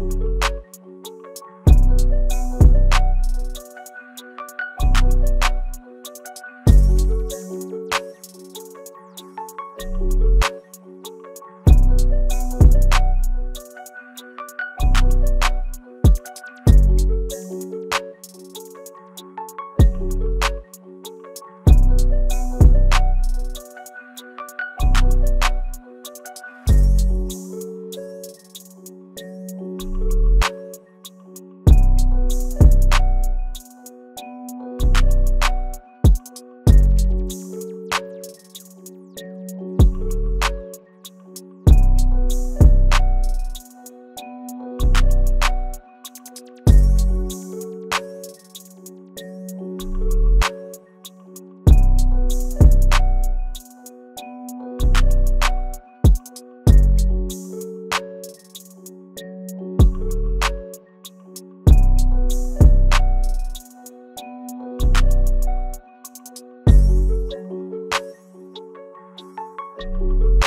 you Bye.